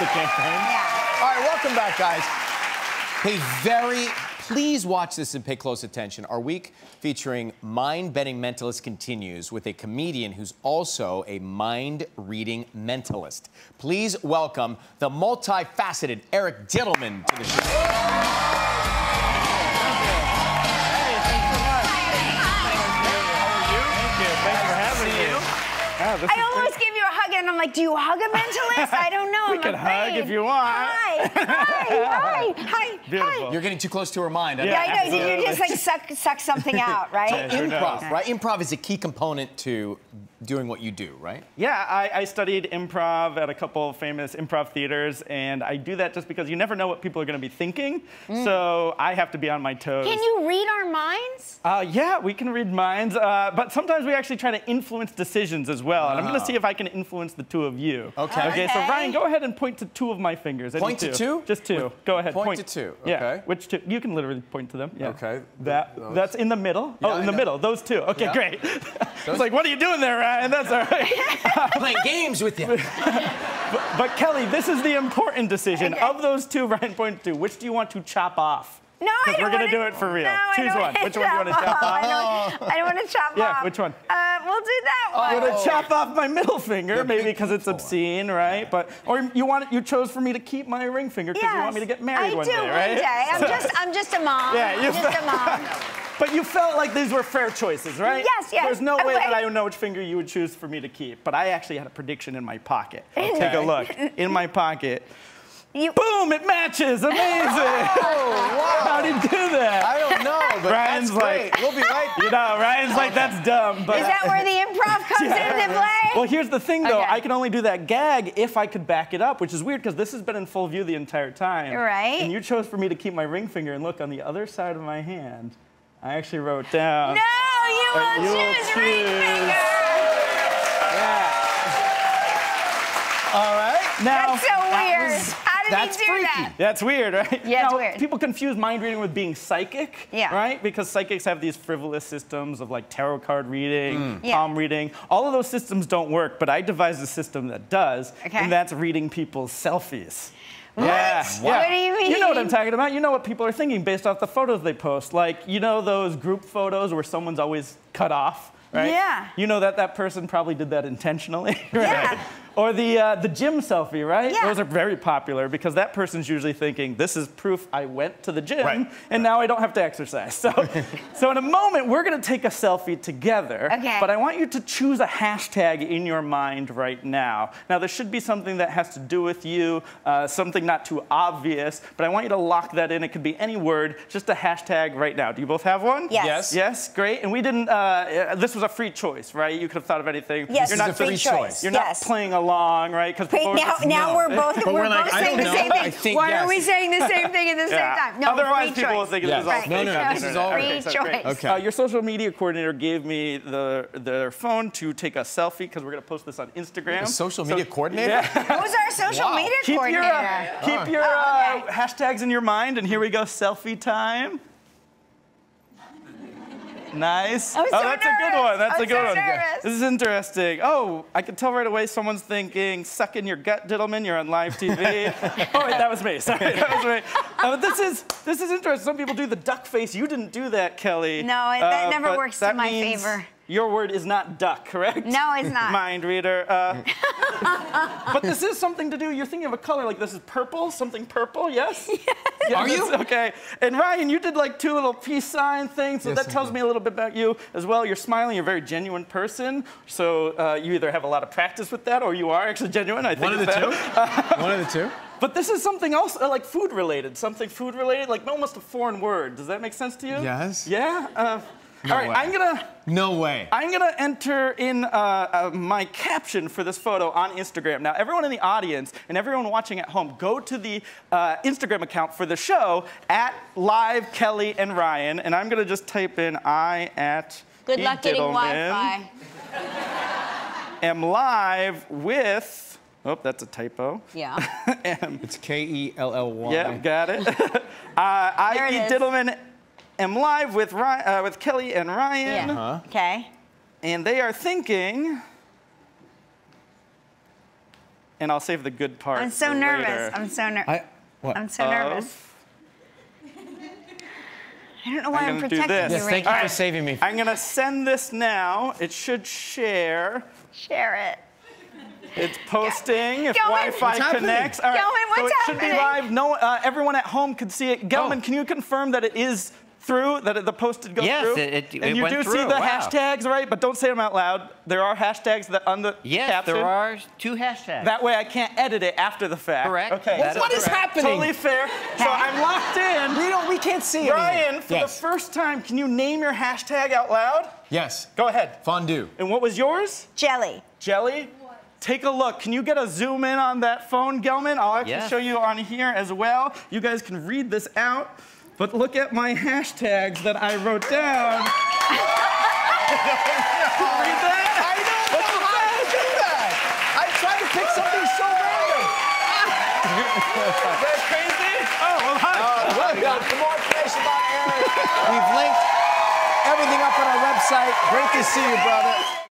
the campaign. Yeah. All right, welcome back, guys. Pay very, please watch this and pay close attention. Our week featuring Mind Bending Mentalist continues with a comedian who's also a mind reading mentalist. Please welcome the multifaceted Eric Dittelman to the show. Thanks for having me. Yeah, this I is almost gave you a hug, and I'm like, do you hug a mentalist? I don't know. We I'm can hug if you want. Hi, hi, hi, hi. Beautiful. Hi. You're getting too close to her mind. I Yeah. know. I know. You just like suck, suck something out, right? Sure Improv, does. right? Improv is a key component to doing what you do, right? Yeah, I, I studied improv at a couple of famous improv theaters, and I do that just because you never know what people are going to be thinking. So I have to be on my toes. Can you read our minds? Uh, yeah, we can read minds, uh, but sometimes we actually try to influence decisions as well. And I'm going to see if I can influence the two of you. Okay. Okay. So Ryan, go ahead and point to two of my fingers. I need Point to two? Just two. Go ahead. point to two, Yeah. Which two? You can literally point to them. Yeah. Okay. That Those. that's in the middle. Yeah, oh, I in the know. middle. Those two. Okay, Yeah. great. Those- was like, what are you doing there, Ryan? And that's all right. Playing games with you. but Kelly, this is the important decision. Okay. Of those two Ryan pointed to, which do you want to chop off? No, I Because don't we're gonna do it for real. No, Choose one. Which one do you want to chop I off? don't, I don't want to chop Yeah, off. which one? Uh, we'll do that one. I'm gonna chop off my middle finger, maybe because it's obscene, right? But or you want you chose for me to keep my ring finger because you want me to get married I one do, day, right? One day. I'm just, I'm just a mom. Yeah, you I'm just a mom. But you felt like these were fair choices, right? Yes, yes. There's no way that I would know which finger you would choose for me to keep. But I actually had a prediction in my pocket. Take a look. In my pocket. You, Boom! It matches. Amazing. Oh, How do you do that? I don't know, but Ryan's that's great. like- we'll be right You know, Ryan's like, that's dumb. But is that where the improv comes into play? Well, here's the thing, though. Okay. I can only do that gag if I could back it up, which is weird because this has been in full view the entire time. Right. And you chose for me to keep my ring finger and look on the other side of my hand. I actually wrote down. no, you will you will choose ring choose- finger. Yeah. All right. Now. That's so weird. was- How did that's he do freaky. that? That's weird, right? Yeah, it's Now, weird. People confuse mind reading with being psychic, Yeah. right? Because psychics have these frivolous systems of like tarot card reading, mm. Yeah. palm reading. All of those systems don't work, but I devised a system that does, Okay. and that's reading people's selfies. What? Yeah. What do you mean? You know what I'm talking about. You know what people are thinking based off the photos they post. Like, you know those group photos where someone's always cut off, right? Yeah. You know that that person probably did that intentionally, right? Yeah. Or the uh, the gym selfie, right? Yeah. Those are very popular because that person's usually thinking, "This is proof I went to the gym, Right. and now I don't have to exercise." So, so in a moment, we're gonna take a selfie together. Okay. But I want you to choose a hashtag in your mind right now. Now, there should be something that has to do with you, uh, something not too obvious, but I want you to lock that in. It could be any word, just a hashtag right now. Do you both have one? Yes. Yes. Yes, great. And we didn't. Uh, uh, this was a free choice, right? You could have thought of anything. Yes, You're it's not a free free choice. choice. You're yes. not playing along, right? Because Wait, now, now we're both we're, we're like, both I saying the know. same thing. Think Why yes. are we saying the same thing at the same Yeah. time? No, Otherwise, free people will think Yes. this is all Right. No, fake no, this is internet. all Okay, Free so great. choice. Okay. Uh, your social media coordinator gave me the their phone to take a selfie because we're gonna post this on Instagram. A social So- media coordinator? Yeah. Who's our social Wow. media keep your coordinator? uh, keep your Oh, uh, hashtags in your mind, and here we go. Selfie time. Nice. Oh, that's a good one. That's I'm a good so one. nervous. This is interesting. Oh, I can tell right away someone's thinking, suck in your gut, Dittelman, you're on live TV. oh, wait, that was me. Sorry, that was me. Uh, but this is, this is interesting. Some people do the duck face. You didn't do that, Kelly. No, it- that never works to that my favor. Your word is not duck, correct? No, it's not. Mind reader. Uh, but this is something to do. You're thinking of a color like this is purple, something purple, yes? Yeah, Are you? Okay. And Ryan, you did like two little peace sign things, so Yes, that I tells did. me a little bit about you as well. You're smiling. You're a very genuine person. So uh, you either have a lot of practice with that, or you are actually genuine. I think One of the it's two? that. One of the two? But this is something else, uh, like food related. Something food related, like almost a foreign word. Does that make sense to you? Yes. Yeah. Uh, all right. way. I'm gonna. No way. I'm gonna enter in uh, uh, my caption for this photo on Instagram. Now, everyone in the audience and everyone watching at home, go to the uh, Instagram account for the show at Live Kelly and Ryan, and I'm gonna just type in I at Good luck getting Dittelman Wi-Fi. Am live with. Oh, that's a typo. Yeah. It's K E L L Y. yeah, got it. uh, I There it E. Dittelman am live with Ryan, uh, with Kelly and Ryan. Yeah. Okay. And they are thinking, and I'll save the good part. I'm so for nervous. later. I'm so nervous. I, what? I'm so nervous. I don't know why I'm I'm, protecting this. you Yes, right thank you for saving me. I'm gonna send this now. It should share. Share it. It's posting if Gelman. Wi-Fi What's happening? connects. All right. Gelman, so it what's should be live. No, uh, everyone at home can see it. Gelman, Oh. can you confirm that it is through? That the post did go Yes, through? it- it- and it you went do see the Wow. hashtags, right? But don't say them out loud. There are hashtags that on the Yes, caption. there are two hashtags. That way I can't edit it after the fact. Correct. Okay. That What is happening? Totally fair. So I'm locked in. We don't. We can't see it. Brian, for yes. the first time, can you name your hashtag out loud? Yes. Go ahead. Fondue. And what was yours? Jelly. Jelly? Take a look. Can you get a zoom in on that phone, Gelman? I'll actually Yes. show you on here as well. You guys can read this out. But look at my hashtags that I wrote down. read that? I don't know how to do that. I tried to pick something so random. Is that crazy? Oh, well, hi. Uh, well done. For more information about Eric, we've linked everything up on our website. Great to see you, brother.